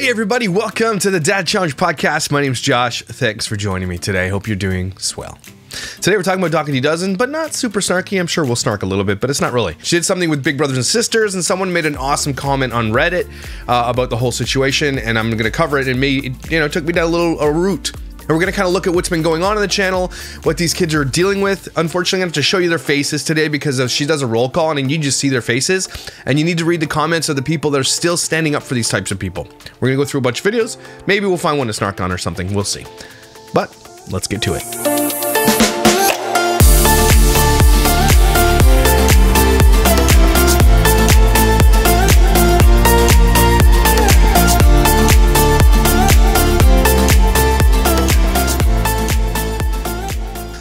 Hey, everybody, welcome to the Dad Challenge podcast. My name's Josh. Thanks for joining me today. Hope you're doing swell. Today we're talking about Dougherty Dozen, but not super snarky. I'm sure we'll snark a little bit, but it's not really. She did something with Big Brothers and Sisters, and someone made an awesome comment on Reddit uh, about the whole situation, and I'm going to cover it. And me, you know, took me down a little a route we're gonna kind of look at what's been going on in the channel, what these kids are dealing with. Unfortunately, I'm have to show you their faces today because she does a roll call and you just see their faces. And you need to read the comments of the people that are still standing up for these types of people. We're gonna go through a bunch of videos. Maybe we'll find one to snark on or something. We'll see. But let's get to it.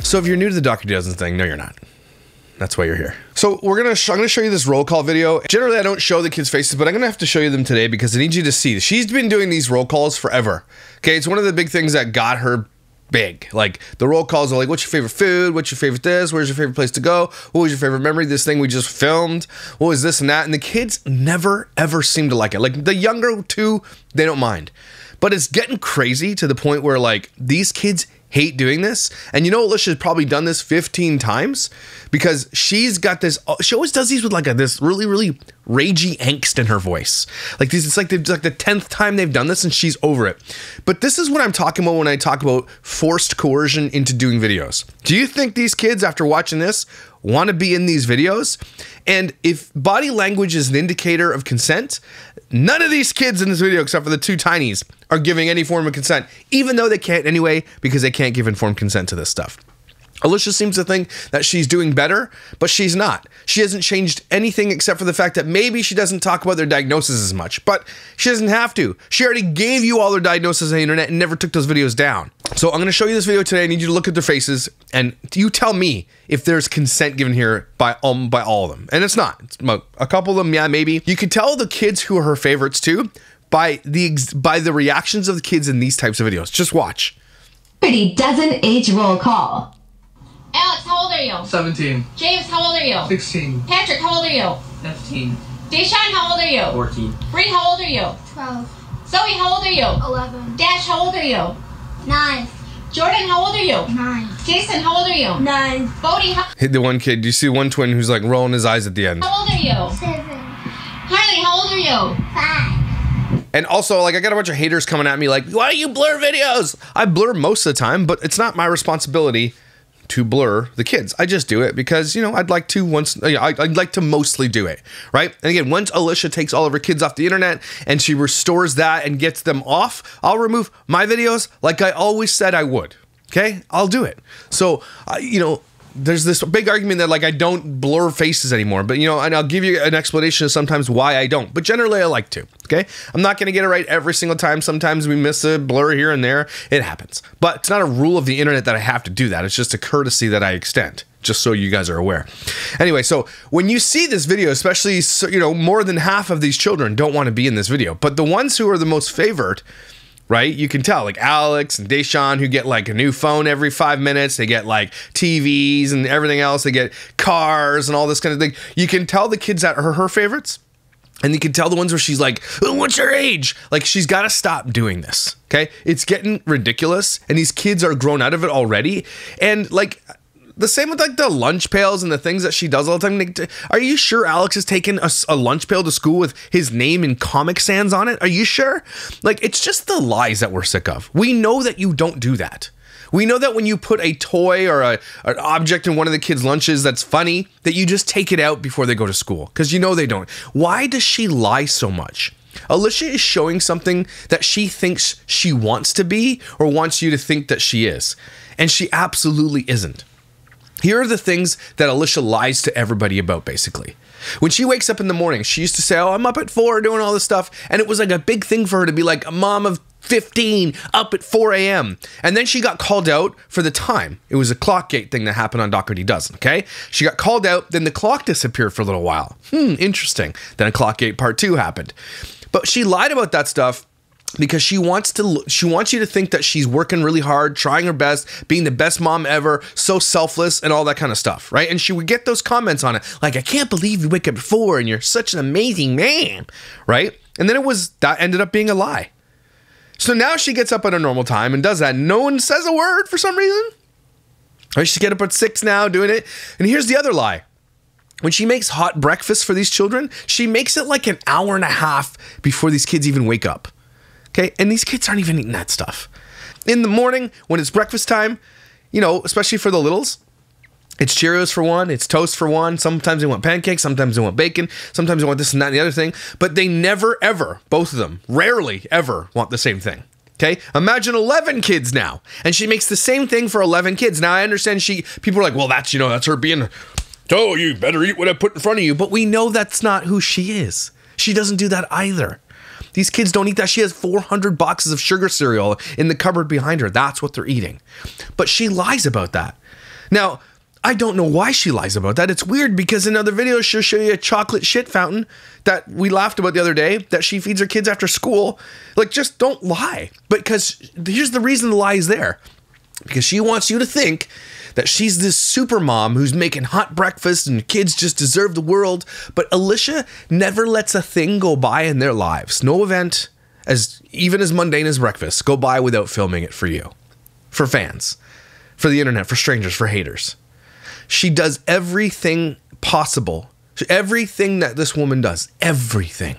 So if you're new to the Dougherty Dozen thing, no, you're not. That's why you're here. So we're gonna I'm gonna show you this roll call video. Generally, I don't show the kids' faces, but I'm gonna have to show you them today because I need you to see. She's been doing these roll calls forever. Okay, it's one of the big things that got her big. Like the roll calls are like, what's your favorite food? What's your favorite this? Where's your favorite place to go? What was your favorite memory? This thing we just filmed. What was this and that? And the kids never ever seem to like it. Like the younger two, they don't mind. But it's getting crazy to the point where like these kids hate doing this. And you know, Alicia's probably done this 15 times because she's got this. She always does these with like a, this really, really ragey angst in her voice. Like these, it's like it's like the tenth time they've done this, and she's over it. But this is what I'm talking about when I talk about forced coercion into doing videos. Do you think these kids, after watching this, want to be in these videos? And if body language is an indicator of consent, none of these kids in this video, except for the two tinies, are giving any form of consent, even though they can't anyway, because they can't give informed consent to this stuff. Alicia seems to think that she's doing better, but she's not. She hasn't changed anything except for the fact that maybe she doesn't talk about their diagnosis as much, but she doesn't have to. She already gave you all their diagnoses on the internet and never took those videos down. So I'm going to show you this video today. I need you to look at their faces and you tell me if there's consent given here by um by all of them. And it's not. It's a couple of them, yeah, maybe. You could tell the kids who are her favorites too by the by the reactions of the kids in these types of videos. Just watch. Pretty dozen age roll call. Alex, how old are you? 17. James, how old are you? 16. Patrick, how old are you? 15. Dayshawn, how old are you? 14. Bree, how old are you? 12. Zoe, how old are you? 11. Dash, how old are you? 9. Jordan, how old are you? 9. Jason, how old are you? 9. Bodie, how, Hit the one kid. Do you see one twin who's like rolling his eyes at the end. how old are you? 7. Harley, how old are you? 5. And also, like, I got a bunch of haters coming at me, like, why do you blur videos? I blur most of the time, but it's not my responsibility to blur the kids. I just do it because, you know, I'd like to once, I'd like to mostly do it, right? And again, once Alicia takes all of her kids off the internet and she restores that and gets them off, I'll remove my videos like I always said I would. Okay, I'll do it. So, uh, you know, there's this big argument that like I don't blur faces anymore, but you know, and I'll give you an explanation of sometimes why I don't. But generally, I like to. Okay, I'm not to get it right every single time. Sometimes we miss a blur here and there. It happens, but it's not a rule of the internet that I have to do that. It's just a courtesy that I extend. Just so you guys are aware. Anyway, so when you see this video, especially so you know more than half of these children don't want to be in this video, but the ones who are the most favored right? You can tell, like Alex and Dayshawn, who get like a new phone every five minutes. They get like TVs and everything else. They get cars and all this kind of thing. You can tell the kids that are her favorites. And you can tell the ones where she's like, What's your age? Like, she's got to stop doing this. Okay. It's getting ridiculous. And these kids are grown out of it already. And like, the same with like the lunch pails and the things that she does all the time. Are you sure Alex has taken a, a, lunch pail to school with his name in Comic Sans on it? Are you sure? Like, it's just the lies that we're sick of. We know that you don't do that. We know that when you put a toy or a, an object in one of the kids' lunches that's funny, that you just take it out before they go to school because you know they don't. Why does she lie so much? Alicia is showing something that she thinks she wants to be or wants you to think that she is. And she absolutely isn't. Here are the things that Alicia lies to everybody about, basically. When she wakes up in the morning, she used to say, Oh, I'm up at four doing all this stuff. And it was like a big thing for her to be like a mom of 15 up at 4 a.m. And then she got called out for the time. It was a clock gate thing that happened on Dougherty Dozen, okay? She got called out, then the clock disappeared for a little while. Hmm, interesting. Then a clock gate part two happened. But she lied about that stuff because she wants to she wants you to think that she's working really hard trying her best being the best mom ever so selfless and all that kind of stuff right and she would get those comments on it like i can't believe you wake up at four and you're such an amazing man right and then it was that ended up being a lie So now she gets up at a normal time and does that. No one says a word for some reason. Right, she's getting up at six now doing it. And here's the other lie. When she makes hot breakfast for these children, she makes it like an hour and a half before these kids even wake up. Okay. And these kids aren't even eating that stuff. In the morning, when it's breakfast time, you know, especially for the littles, it's Cheerios for one, it's toast for one. Sometimes they want pancakes, sometimes they want bacon, sometimes they want this and that and the other thing. But they never, ever, both of them, rarely ever want the same thing. Okay, imagine 11 kids now, and she makes the same thing for 11 kids. Now I understand she, people are like, well, that's, you know, that's her being, oh, you better eat what I put in front of you. But we know that's not who she is. She doesn't do that either. These kids don't eat that. She has 400 boxes of sugar cereal in the cupboard behind her. That's what they're eating. But she lies about that. Now, I don't know why she lies about that. It's weird because in other videos, she'll show you a chocolate shit fountain that we laughed about the other day that she feeds her kids after school. Like, just don't lie. Because here's the reason the lie is there because she wants you to think that she's this super mom who's making hot breakfast and kids just deserve the world. But Alicia never lets a thing go by in their lives. No event, as even as mundane as breakfast, go by without filming it for you, for fans, for the internet, for strangers, for haters. She does everything possible. Everything that this woman does, everything,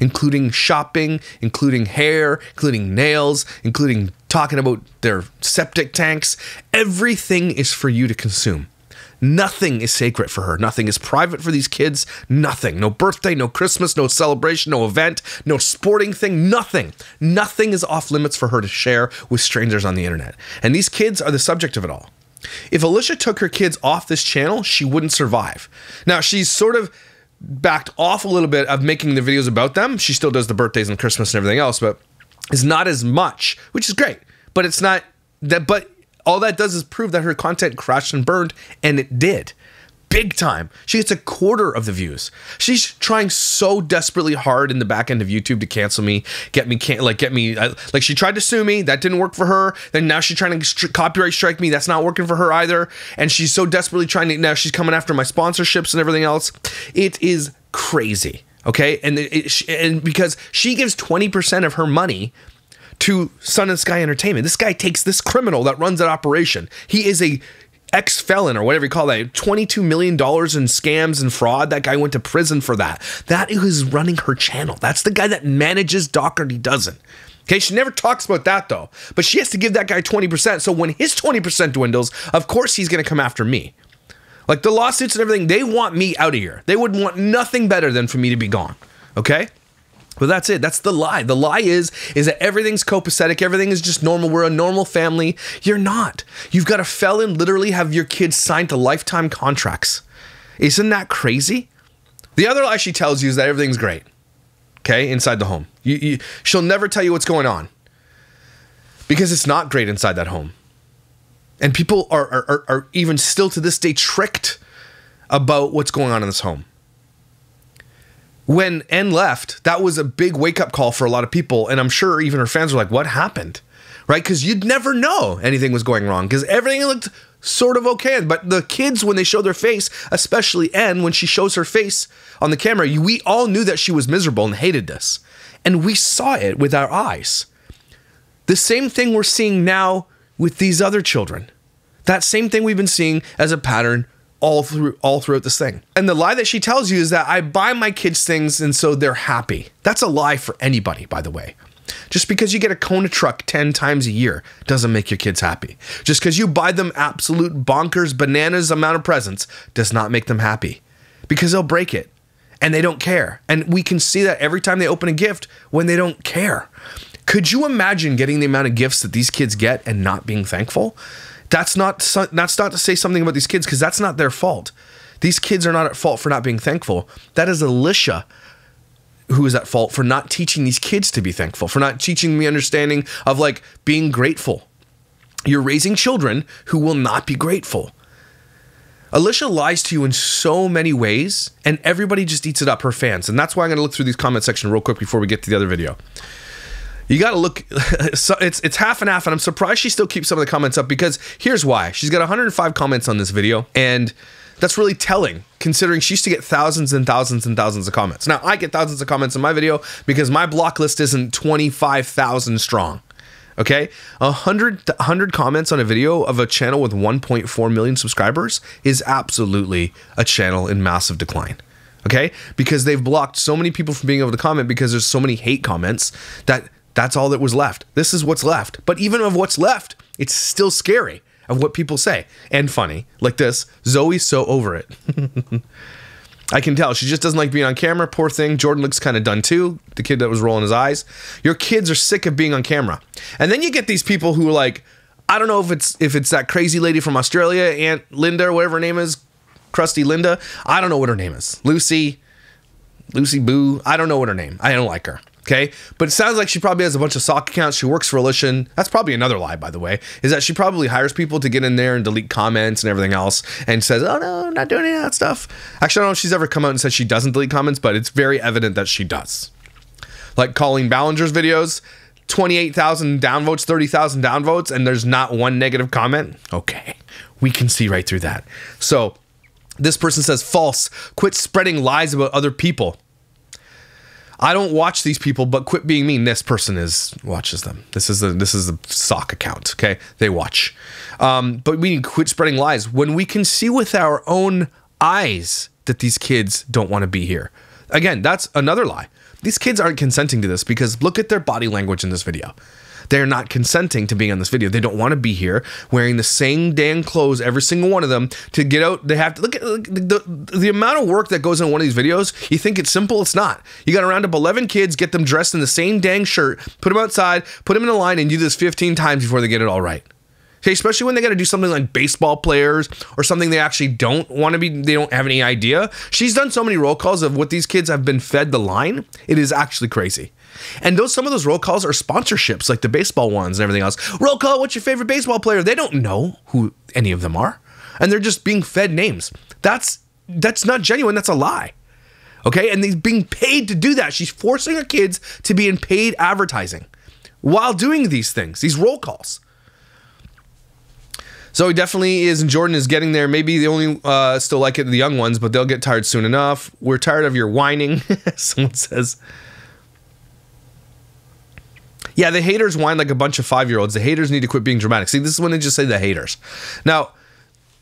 including shopping, including hair, including nails, including talking about their septic tanks. Everything is for you to consume. Nothing is sacred for her. Nothing is private for these kids. Nothing. No birthday, no Christmas, no celebration, no event, no sporting thing. Nothing. Nothing is off limits for her to share with strangers on the internet. And these kids are the subject of it all. If Alicia took her kids off this channel, she wouldn't survive. Now, she's sort of backed off a little bit of making the videos about them. She still does the birthdays and Christmas and everything else, but it's not as much, which is great. But it's not that, but all that does is prove that her content crashed and burned, and it did. Big time. She gets a quarter of the views. She's trying so desperately hard in the back end of YouTube to cancel me, get me, can like get me, uh, like she tried to sue me. That didn't work for her. Then now she's trying to copyright strike me. That's not working for her either. And she's so desperately trying to, now she's coming after my sponsorships and everything else. It is crazy. Okay. And, it, it, and because she gives 20% of her money to Sun and Sky Entertainment. This guy takes this criminal that runs that operation. He is a ex felon or whatever you call that. $22 million in scams and fraud. That guy went to prison for that. That is running her channel. That's the guy that manages Dougherty Dozen. Okay, she never talks about that though, but she has to give that guy 20%. So when his 20% dwindles, of course he's gonna come after me. Like the lawsuits and everything, they want me out of here. They would want nothing better than for me to be gone. Okay? But that's it. That's the lie. The lie is is that everything's copacetic. Everything is just normal. We're a normal family. You're not. You've got a felon literally have your kids signed to lifetime contracts. Isn't that crazy? The other lie she tells you is that everything's great. Okay, inside the home. You, you, she'll never tell you what's going on because it's not great inside that home. And people are, are, are, are even still to this day tricked about what's going on in this home when N left, that was a big wake up call for a lot of people. And I'm sure even her fans were like, what happened? Right? Because you'd never know anything was going wrong because everything looked sort of okay. But the kids, when they show their face, especially N, when she shows her face on the camera, we all knew that she was miserable and hated this. And we saw it with our eyes. The same thing we're seeing now with these other children. That same thing we've been seeing as a pattern all through all throughout this thing. And the lie that she tells you is that I buy my kids things and so they're happy. That's a lie for anybody, by the way. Just because you get a Kona truck 10 times a year doesn't make your kids happy. Just because you buy them absolute bonkers bananas amount of presents does not make them happy. Because they'll break it and they don't care. And we can see that every time they open a gift when they don't care. Could you imagine getting the amount of gifts that these kids get and not being thankful? That's not that's not to say something about these kids because that's not their fault. These kids are not at fault for not being thankful. That is Alicia who is at fault for not teaching these kids to be thankful, for not teaching the understanding of like being grateful. You're raising children who will not be grateful. Alicia lies to you in so many ways, and everybody just eats it up, her fans. And that's why I'm going to look through these comment section real quick before we get to the other video. You got to look. it's it's half and half, and I'm surprised she still keeps some of the comments up because here's why. She's got 105 comments on this video, and that's really telling considering she used to get thousands and thousands and thousands of comments. Now I get thousands of comments in my video because my block list isn't 25,000 strong. Okay, a hundred hundred comments on a video of a channel with 1.4 million subscribers is absolutely a channel in massive decline. Okay, because they've blocked so many people from being able to comment because there's so many hate comments that that's all that was left. This is what's left. But even of what's left, it's still scary of what people say and funny. Like this, Zoe's so over it. I can tell she just doesn't like being on camera. Poor thing. Jordan looks kind of done too. The kid that was rolling his eyes. Your kids are sick of being on camera. And then you get these people who are like, I don't know if it's if it's that crazy lady from Australia, Aunt Linda or whatever her name is, Krusty Linda. I don't know what her name is. Lucy, Lucy Boo. I don't know what her name. I don't like her. Okay. But it sounds like she probably has a bunch of sock accounts. She works for Alicia. That's probably another lie, by the way, is that she probably hires people to get in there and delete comments and everything else and says, oh, no, I'm not doing any of that stuff. Actually, I don't know if she's ever come out and said she doesn't delete comments, but it's very evident that she does. Like Colleen Ballinger's videos, 28,000 downvotes, 30,000 downvotes, and there's not one negative comment. Okay. We can see right through that. So this person says false. Quit spreading lies about other people. I don't watch these people, but quit being mean. This person is watches them. This is the this is the sock account. Okay, they watch. Um, but we need to quit spreading lies when we can see with our own eyes that these kids don't want to be here. Again, that's another lie. These kids aren't consenting to this because look at their body language in this video. They're not consenting to being on this video. They don't want to be here wearing the same damn clothes, every single one of them, to get out. They have to look at look, the, the amount of work that goes in one of these videos. You think it's simple? It's not. You got to round up 11 kids, get them dressed in the same dang shirt, put them outside, put them in a line, and do this 15 times before they get it all right. Okay, especially when they got to do something like baseball players or something they actually don't want to be, they don't have any idea. She's done so many roll calls of what these kids have been fed the line. It is actually crazy. And those some of those roll calls are sponsorships, like the baseball ones and everything else. Roll call, what's your favorite baseball player? They don't know who any of them are, and they're just being fed names. That's that's not genuine. That's a lie. Okay, and they're being paid to do that. She's forcing her kids to be in paid advertising while doing these things, these roll calls. So he definitely is, and Jordan is getting there. Maybe the only uh, still like it the young ones, but they'll get tired soon enough. We're tired of your whining. Someone says. Yeah, the haters whine like a bunch of five year olds. The haters need to quit being dramatic. See, this is when they just say the haters. Now,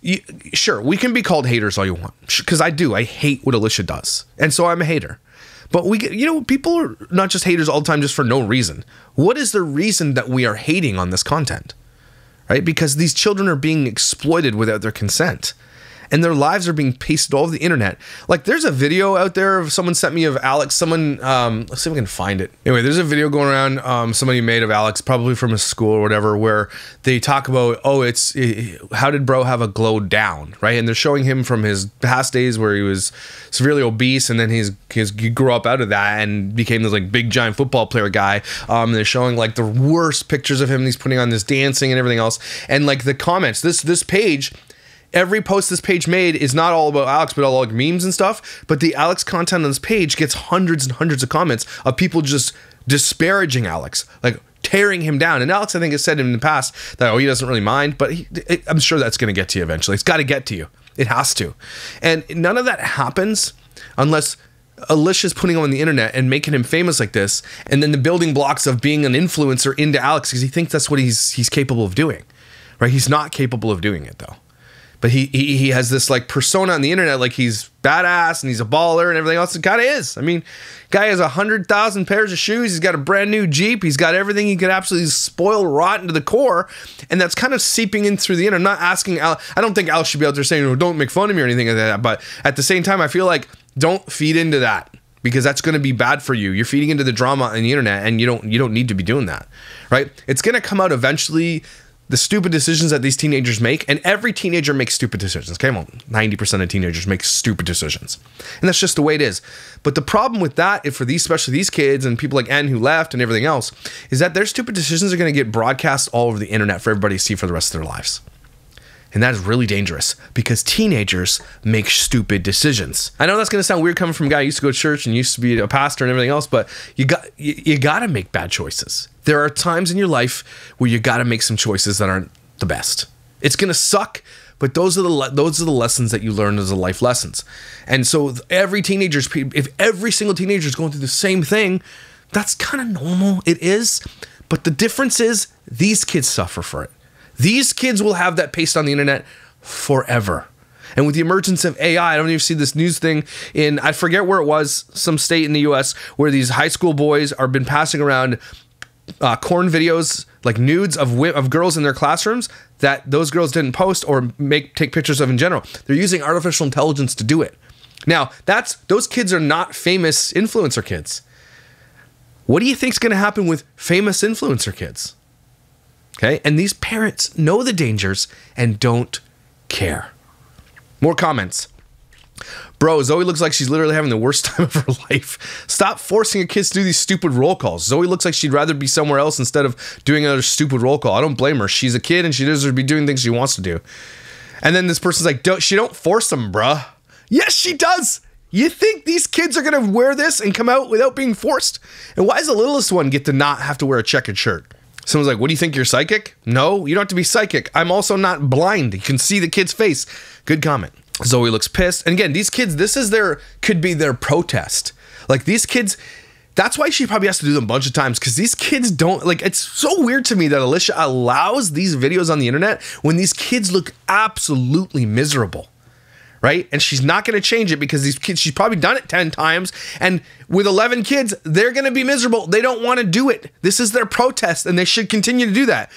you, sure, we can be called haters all you want, because I do. I hate what Alicia does, and so I'm a hater. But we get, you know, people are not just haters all the time just for no reason. What is the reason that we are hating on this content? Right? Because these children are being exploited without their consent and their lives are being pasted all over the internet. Like there's a video out there of someone sent me of Alex. Someone, um, let's see if we can find it. Anyway, there's a video going around. Um, somebody made of Alex, probably from a school or whatever, where they talk about, oh, it's it, how did bro have a glow down, right? And they're showing him from his past days where he was severely obese, and then he's, he's he grew up out of that and became this like big giant football player guy. Um, they're showing like the worst pictures of him. He's putting on this dancing and everything else, and like the comments. This this page every post this page made is not all about Alex, but all like memes and stuff. But the Alex content on this page gets hundreds and hundreds of comments of people just disparaging Alex, like tearing him down. And Alex, I think, has said in the past that oh, he doesn't really mind, but he, it, I'm sure that's going to get to you eventually. It's got to get to you. It has to. And none of that happens unless Alicia's putting him on the internet and making him famous like this, and then the building blocks of being an influencer into Alex because he thinks that's what he's he's capable of doing. Right? He's not capable of doing it though but he, he he has this like persona on the internet like he's badass and he's a baller and everything else. It kind of is. I mean guy has a hundred thousand pairs of shoes. He's got a brand new jeep. He's got everything he could absolutely spoil rotten to the core. And that's kind of seeping in through the end i'm not asking al i don't think al should be out there saying oh, don't make fun of me or anything like that. But at the same time i feel like don't feed into that because that's going to be bad for you. You're feeding into the drama on the internet and you don't you don't need to be doing that. Right? It's going to come out eventually the stupid decisions that these teenagers make, and every teenager makes stupid decisions. Okay, well, 90% of teenagers make stupid decisions. And that's just the way it is. But the problem with that, for these, especially these kids and people like N who left and everything else, is that their stupid decisions are to get broadcast all over the internet for everybody to see for the rest of their lives. And that is really dangerous because teenagers make stupid decisions. I know that's going to sound weird coming from a guy who used to go to church and used to be a pastor and everything else, but you got you, you got to make bad choices. There are times in your life where you got to make some choices that aren't the best. It's going to suck, but those are the those are the lessons that you learn as the life lessons. And so every teenager's if every single teenager is going through the same thing, that's kind of normal. It is, But the difference is these kids suffer for it. These kids will have that paste on the internet forever. And with the emergence of AI, I don't even see this news thing in I forget where it was, some state in the US where these high school boys are been passing around uh, corn videos like nudes of of girls in their classrooms that those girls didn't post or make take pictures of in general. They're using artificial intelligence to do it. Now, that's those kids are not famous influencer kids. What do you think's going to happen with famous influencer kids? Okay? And these parents know the dangers and don't care. More comments. Bro, Zoe looks like she's literally having the worst time of her life. Stop forcing your kids to do these stupid roll calls. Zoe looks like she'd rather be somewhere else instead of doing another stupid roll call. I don't blame her. She's a kid and she deserves to be doing things she wants to do. And then this person's like, don't, she don't force them, bruh. Yes, she does. You think these kids are gonna wear this and come out without being forced? And why does the littlest one get to not have to wear a checkered shirt? Someone's like, What do you think? You're psychic? No, you don't have to be psychic. I'm also not blind. You can see the kid's face. Good comment. Zoe looks pissed. And again, these kids, this is their, could be their protest. Like these kids, that's why she probably has to do them a bunch of times because these kids don't, like, it's so weird to me that Alicia allows these videos on the internet when these kids look absolutely miserable right? And she's not going to change it because these kids, she's probably done it 10 times. And with 11 kids, they're going to be miserable. They don't want to do it. This is their protest and they should continue to do that.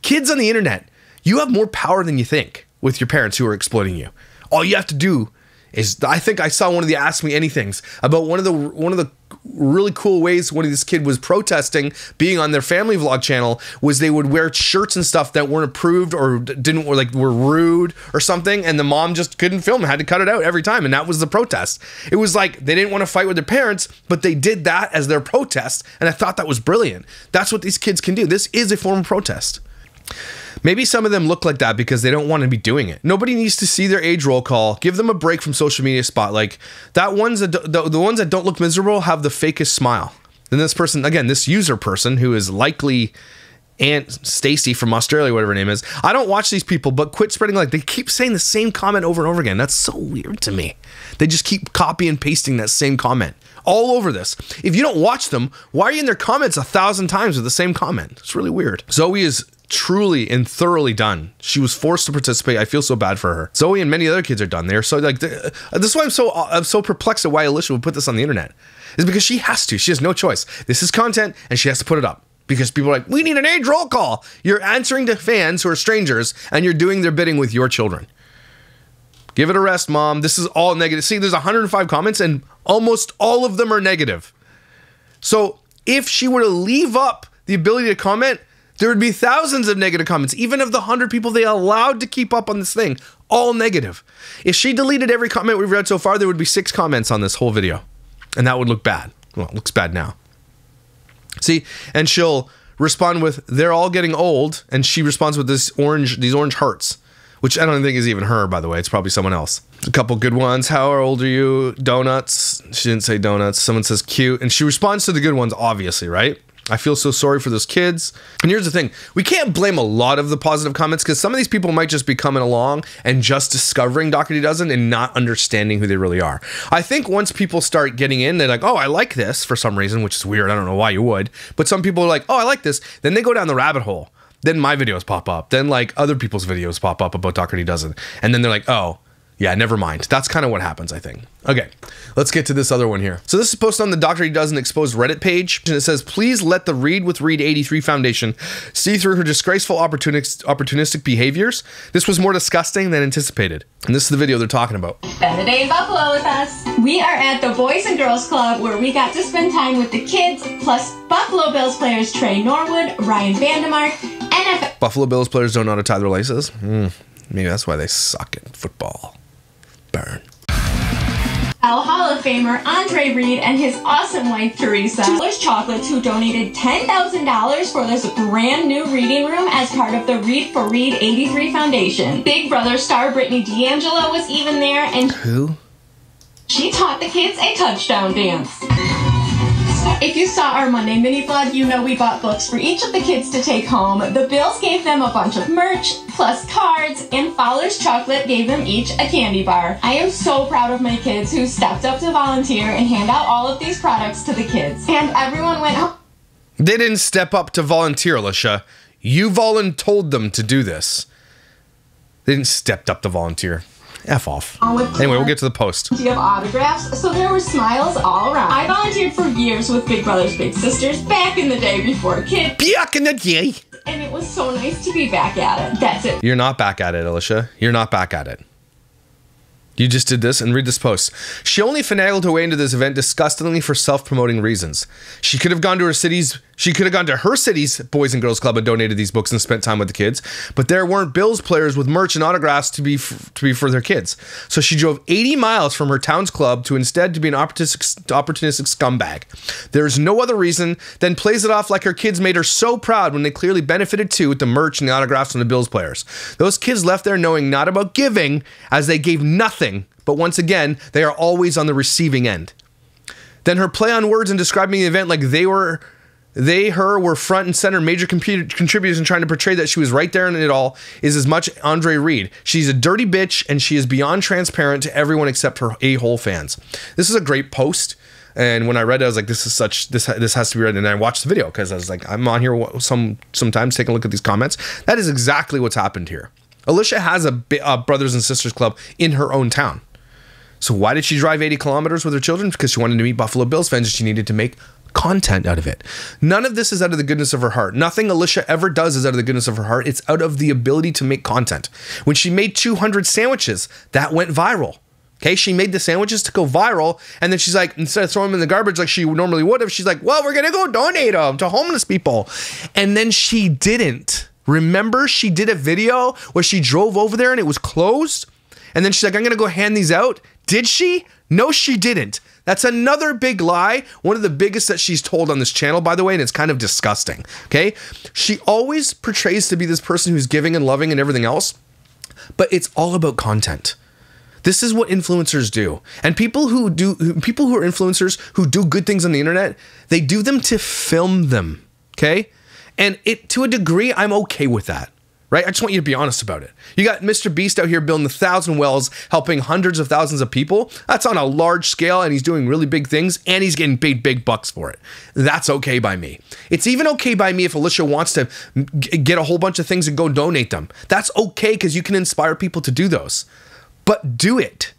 Kids on the internet, you have more power than you think with your parents who are exploiting you. All you have to do is I think I saw one of the ask me anythings about one of the one of the really cool ways one of this kid was protesting being on their family vlog channel was they would wear shirts and stuff that weren't approved or didn't or like were rude or something and the mom just couldn't film had to cut it out every time and that was the protest. It was like they didn't want to fight with their parents but they did that as their protest and i thought that was brilliant. That's what these kids can do. This is a form of protest Maybe some of them look like that because they don't want to be doing it. Nobody needs to see their age roll call. Give them a break from social media spot. Like that ones that the, the ones that don't look miserable have the fakest smile. Then this person again, this user person who is likely Aunt Stacy from Australia, whatever her name is. I don't watch these people, but quit spreading like they keep saying the same comment over and over again. That's so weird to me. They just keep copy and pasting that same comment all over this. If you don't watch them, why are you in their comments a thousand times with the same comment? It's really weird. Zoe is truly and thoroughly done. She was forced to participate. I feel so bad for her. Zoe and many other kids are done. They're so like uh, this is why I'm so I'm so perplexed at why Alicia would put this on the internet. Is because she has to. She has no choice. This is content and she has to put it up. Because people are like, we need an age roll call. You're answering to fans who are strangers and you're doing their bidding with your children. Give it a rest, mom. This is all negative. See, there's 105 comments and almost all of them are negative. So if she were to leave up the ability to comment, there would be thousands of negative comments, even of the 100 people they allowed to keep up on this thing, all negative. If she deleted every comment we've read so far, there would be six comments on this whole video. And that would look bad. Well, it looks bad now. See, and she'll respond with, they're all getting old. And she responds with this orange, these orange hearts, which I don't think is even her, by the way. It's probably someone else. A couple good ones. How old are you? Donuts. She didn't say donuts. Someone says cute. And she responds to the good ones, obviously, right? I feel so sorry for those kids. And here's the thing we can't blame a lot of the positive comments because some of these people might just be coming along and just discovering Dougherty Dozen and not understanding who they really are. I think once people start getting in, they're like, oh, I like this for some reason, which is weird. I don't know why you would. But some people are like, oh, I like this. Then they go down the rabbit hole. Then my videos pop up. Then like other people's videos pop up about Dougherty Dozen. And then they're like, oh, yeah, never mind. That's kind of what happens, I think. Okay, let's get to this other one here. So this is posted on the Dougherty Dozen Exposed Reddit page, and it says, please let the Read with Read 83 Foundation see through her disgraceful opportunistic, opportunistic behaviors. This was more disgusting than anticipated. And this is the video they're talking about. Spend the day in Buffalo with us. We are at the Boys and Girls Club where we got to spend time with the kids, plus Buffalo Bills players Trey Norwood, Ryan Vandemark, NFL Buffalo Bills players don't know how to tie their laces. Hmm, maybe that's why they suck at football. Hall of Famer Andre Reed and his awesome wife Teresa. Fowler's Chocolates, who donated $10,000 for this brand new reading room as part of the Read for Read 83 Foundation. Big Brother star Britini D'Angelo was even there and Who? she taught the kids a touchdown dance. If you saw our Monday mini vlog, you know we bought books for each of the kids to take home. The Bills gave them a bunch of merch, plus cards, and Fowler's Chocolate gave them each a candy bar. I am so proud of my kids who stepped up to volunteer and hand out all of these products to the kids. And everyone went home. They didn't step up to volunteer, Alicia. You voluntold them to do this. They didn't step up to volunteer. F off. Anyway, we'll get to the post. You have autographs, so there were smiles all around. I volunteered for years with Big Brothers Big Sisters back in the day before kids, Back in the day. and it was so nice to be back at it. That's it. You're not back at it, Alicia. You're not back at it. You just did this and read this post. She only finagled her way into this event disgustingly for self-promoting reasons. She could have gone to her city's she could have gone to her city's Boys and Girls Club and donated these books and spent time with the kids, but there weren't Bills players with merch and autographs to be f- to be for their kids. So she drove 80 miles from her town's club to instead to be an opportunistic, opportunistic scumbag. There's no other reason than plays it off like her kids made her so proud when they clearly benefited too with the merch and the autographs from the Bills players. Those kids left there knowing not about giving as they gave nothing, but once again, they are always on the receiving end. Then her play on words and describing the event like they were they her were front and center major computer contributors in trying to portray that she was right there in it all is as much Andre Reed. She's a dirty bitch and she is beyond transparent to everyone except her a-hole fans. This is a great post. And when I read it, I was like, "This is such this this has to be read." And I watched the video because I was like, "I'm on here some sometimes taking a look at these comments." That is exactly what's happened here. Alicia has a, a brothers and sisters club in her own town. So why did she drive 80 kilometers with her children? Because she wanted to meet Buffalo Bills fans and she needed to make content out of it. None of this is out of the goodness of her heart. Nothing Alicia ever does is out of the goodness of her heart. It's out of the ability to make content. When she made 200 sandwiches, that went viral. Okay, she made the sandwiches to go viral, and then she's like, instead of throwing them in the garbage like she normally would have, she's like, well, we're gonna go donate them to homeless people. And then she didn't. Remember, she did a video where she drove over there and it was closed? And then she's like, I'm gonna go hand these out. Did she? No, she didn't. That's another big lie. One of the biggest that she's told on this channel, by the way, and it's kind of disgusting. Okay. She always portrays to be this person who's giving and loving and everything else, but it's all about content. This is what influencers do. And people who do people who are influencers who do good things on the internet, they do them to film them. Okay? And it to a degree, I'm okay with that. Right? I just want you to be honest about it. You got Mr. Beast out here building a thousand wells, helping hundreds of thousands of people. That's on a large scale, and he's doing really big things, and he's getting paid big bucks for it. That's okay by me. It's even okay by me if Alicia wants to get a whole bunch of things and go donate them. That's okay because you can inspire people to do those but do it.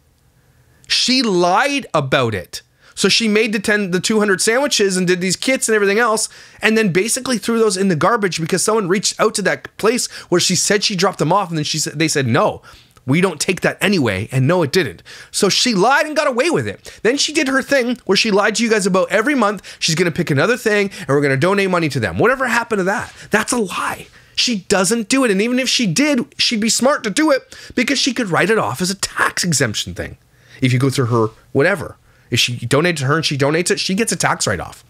She lied about it. So she made the 10 the 200 sandwiches and did these kits and everything else and then basically threw those in the garbage because someone reached out to that place where she said she dropped them off and then she said they said no. We don't take that anyway and no it didn't. So she lied and got away with it. Then she did her thing where she lied to you guys about every month she's going to pick another thing and we're going to donate money to them. Whatever happened to that? That's a lie. She doesn't do it. And even if she did, she'd be smart to do it because she could write it off as a tax exemption thing. If you go through her, whatever. If she donates to her and she donates it, she gets a tax write off.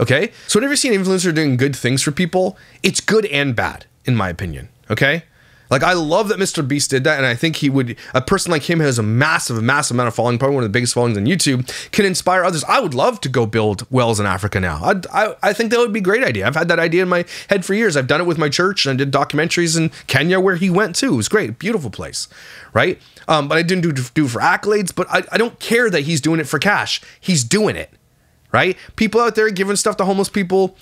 Okay? So whenever you see an influencer doing good things for people, it's good and bad, in my opinion. Okay? Like I love that Mr. Beast did that, and I think he would a person like him has a massive, massive amount of following, probably one of the biggest followings on YouTube, can inspire others. I would love to go build wells in Africa now. I'd, I I think that would be a great idea. I've had that idea in my head for years. I've done it with my church, and I did documentaries in Kenya where he went too. It was great, beautiful place, right? Um, but I didn't do do for accolades. But I, I don't care that he's doing it for cash. He's doing it, right? People out there giving stuff to homeless people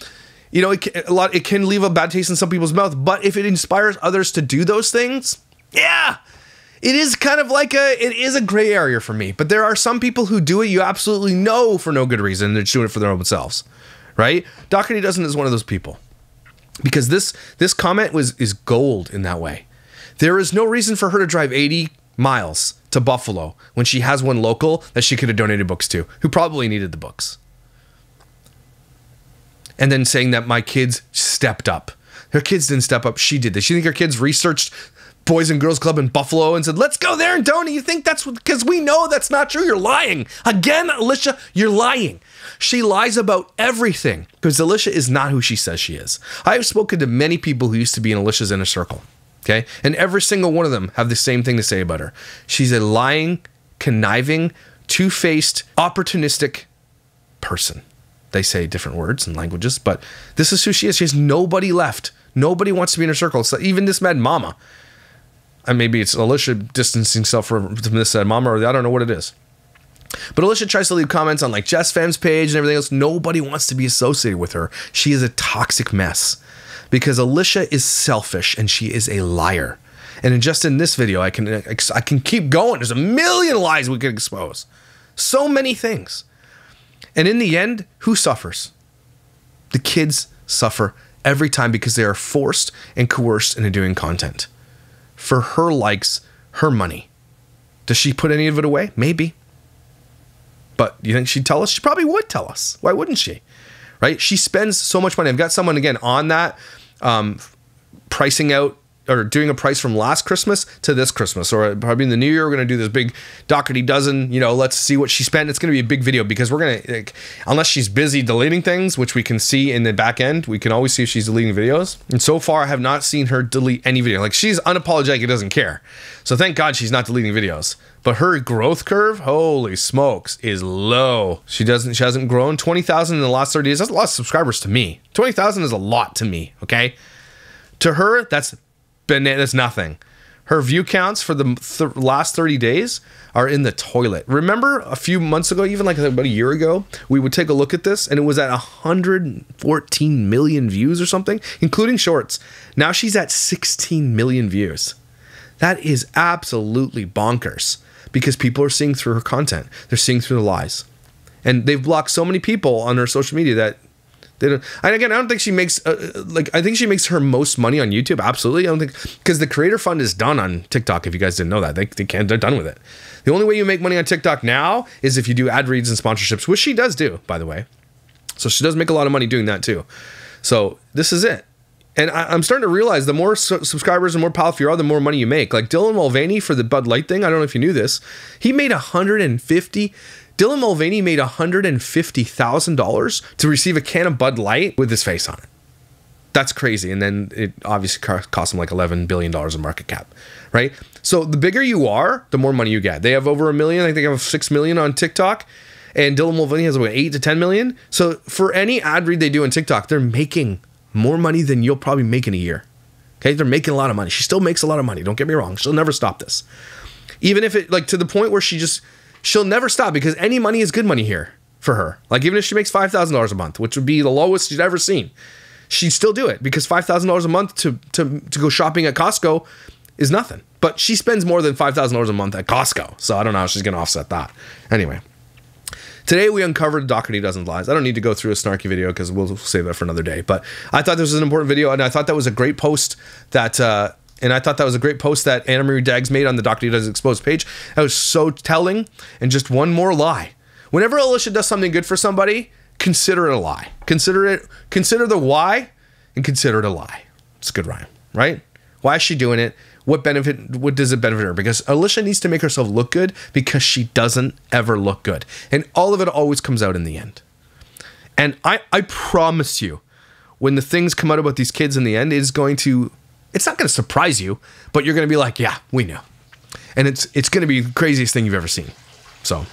you know, it can, a lot it can leave a bad taste in some people's mouth, but if it inspires others to do those things, yeah. It is kind of like a it is a gray area for me, but there are some people who do it you absolutely know for no good reason. They're doing it for their own selves. Right? Dougherty Dozen is one of those people. Because this this comment was is gold in that way. There is no reason for her to drive 80 miles to Buffalo when she has one local that she could have donated books to, who probably needed the books and then saying that my kids stepped up. Her kids didn't step up. She did. this. she think her kids researched Boys and Girls Club in Buffalo and said, let's go there and donate? You think that's because we know that's not true? You're lying. Again, Alicia, you're lying. She lies about everything because Alicia is not who she says she is. I have spoken to many people who used to be in Alicia's inner circle. Okay. And every single one of them have the same thing to say about her. She's a lying, conniving, two faced, opportunistic person they say different words and languages, but this is who she is. She has nobody left. Nobody wants to be in her circle. So even this mad mama. And maybe it's Alicia distancing herself from this mad mama, or I don't know what it is. But Alicia tries to leave comments on like Jess Fem's page and everything else. Nobody wants to be associated with her. She is a toxic mess because Alicia is selfish and she is a liar. And just in this video, I can I can keep going. There's a million lies we could expose. So many things. And in the end, who suffers? The kids suffer every time because they are forced and coerced into doing content for her likes, her money. Does she put any of it away? Maybe. But you think she'd tell us? She probably would tell us. Why wouldn't she? Right? She spends so much money. I've got someone again on that um, pricing out or doing a price from last Christmas to this Christmas, or probably in the new year, we're going to do this big Dougherty dozen. You know, let's see what she spent. It's going to be a big video because we're going to, like, unless she's busy deleting things, which we can see in the back end, we can always see if she's deleting videos. And so far, I have not seen her delete any video. Like, she's unapologetic, it doesn't care. So thank God she's not deleting videos. But her growth curve, holy smokes, is low. She doesn't, she hasn't grown 20,000 in the last 30 days. That's a lot of subscribers to me. 20,000 is a lot to me, okay? To her, that's banana. That's nothing. Her view counts for the th- last 30 days are in the toilet. Remember a few months ago, even like about a year ago, we would take a look at this and it was at 114 million views or something, including shorts. Now she's at 16 million views. That is absolutely bonkers because people are seeing through her content. They're seeing through the lies. And they've blocked so many people on her social media that they don't, and again, I don't think she makes uh, like I think she makes her most money on YouTube. Absolutely, I don't think because the creator fund is done on TikTok. If you guys didn't know that, they, they can't. They're done with it. The only way you make money on TikTok now is if you do ad reads and sponsorships, which she does do, by the way. So she does make a lot of money doing that too. So this is it. And I, am starting to realize the more su- subscribers and more powerful you are, the more money you make. Like Dylan Mulvaney for the Bud Light thing. I don't know if you knew this. He made 150 Dylan Mulvaney made $150,000 to receive a can of Bud Light with his face on it. That's crazy. And then it obviously cost him like $11 billion in market cap, right? So the bigger you are, the more money you get. They have over a million. I think they have 6 million on TikTok. And Dylan Mulvaney has about 8 to 10 million. So for any ad read they do on TikTok, they're making more money than you'll probably make in a year. Okay, they're making a lot of money. She still makes a lot of money. Don't get me wrong. She'll never stop this. Even if it, like, to the point where she just, she'll never stop because any money is good money here for her. Like even if she makes five thousand dollars a month, which would be the lowest she's ever seen, she'd still do it because five thousand dollars a month to to to go shopping at Costco is nothing. But she spends more than five thousand dollars a month at Costco, so I don't know how she's gonna offset that. Anyway. Today we uncovered Dougherty Dozen Lies. I don't need to go through a snarky video because we'll save that for another day. But I thought this was an important video, and I thought that was a great post that uh, and I thought that was a great post that Anna Marie Daggs made on the Dougherty Dozen Exposed page. That was so telling. And just one more lie. Whenever Alicia does something good for somebody, consider it a lie. Consider it, consider the why and consider it a lie. It's a good rhyme, right? Why is she doing it? What benefit, what does it benefit her? Because Alicia needs to make herself look good because she doesn't ever look good. And all of it always comes out in the end. And I, I promise you, when the things come out about these kids in the end, it is going to it's not going to surprise you, but you're going to be like, yeah, we knew. And it's it's going to be the craziest thing you've ever seen. So,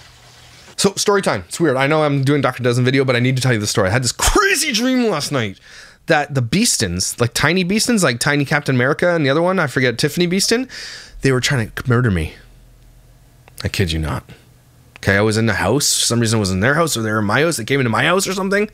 so story time. It's weird. I know I'm doing Dougherty Dozen video, but I need to tell you the story. I had this crazy dream last night that the Beastons, like tiny Beastons, like tiny Captain America and the other one, I forget, Tiffany Beaston, they were trying to murder me. I kid you not. Okay, I was in the house. For some reason, I was in their house or they were in my house. They came into my house or something.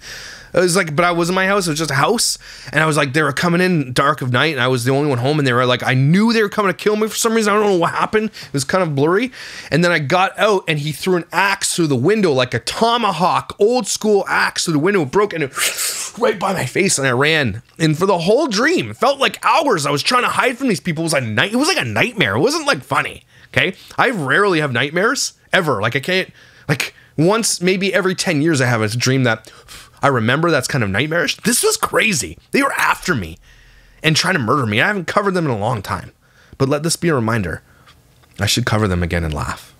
It was like, but I was in my house. It was just a house, and I was like, they were coming in dark of night, and I was the only one home, and they were like, I knew they were coming to kill me for some reason. I don't know what happened. It was kind of blurry, and then I got out, and he threw an axe through the window, like a tomahawk, old school axe through the window, it broke, and it right by my face, and I ran. And for the whole dream, felt like hours. I was trying to hide from these people. It was a night. It was like a nightmare. It wasn't like funny. Okay, I rarely have nightmares ever. Like I can't like once maybe every 10 years I have a dream that I remember that's kind of nightmarish. This was crazy. They were after me and trying to murder me. I haven't covered them in a long time. But let this be a reminder. I should cover them again and laugh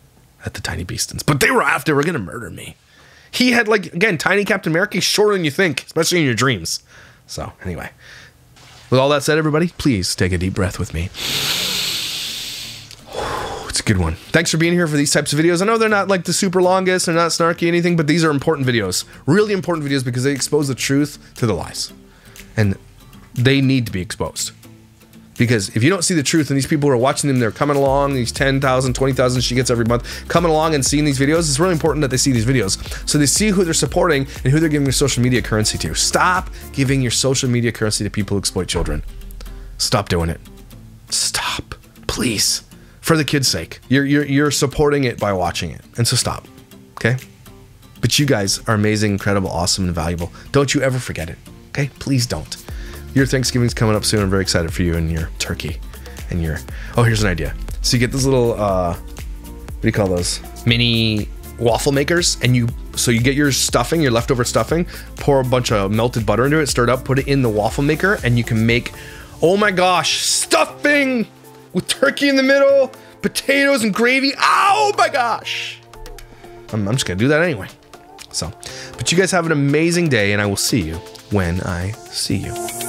at the tiny beastons. But they were after, were gonna murder me. He had like again, tiny Captain America, shorter than you think, especially in your dreams. So anyway. With all that said, everybody, please take a deep breath with me. Good one. Thanks for being here for these types of videos. I know they're not like the super longest, they're not snarky anything, but these are important videos. Really important videos because they expose the truth to the lies. And they need to be exposed. Because if you don't see the truth and these people who are watching them, they're coming along, these 10,000, 20,000 she gets every month, coming along and seeing these videos, it's really important that they see these videos. So they see who they're supporting and who they're giving their social media currency to. Stop giving your social media currency to people who exploit children. Stop doing it. Stop. Please. For the kids' sake. You're, you're, you're supporting it by watching it. And so stop. Okay? But you guys are amazing, incredible, awesome, and valuable. Don't you ever forget it. Okay? Please don't. Your Thanksgiving's coming up soon. I'm very excited for you and your turkey and your. Oh, here's an idea. So you get this little, uh, what do you call those? Mini waffle makers, and you. So you get your stuffing, your leftover stuffing, pour a bunch of melted butter into it, stir it up, put it in the waffle maker, and you can make. Oh my gosh, stuffing with turkey in the middle, potatoes and gravy. Oh my gosh. I'm, I'm just gonna do that anyway. So, but you guys have an amazing day, and I will see you when I see you.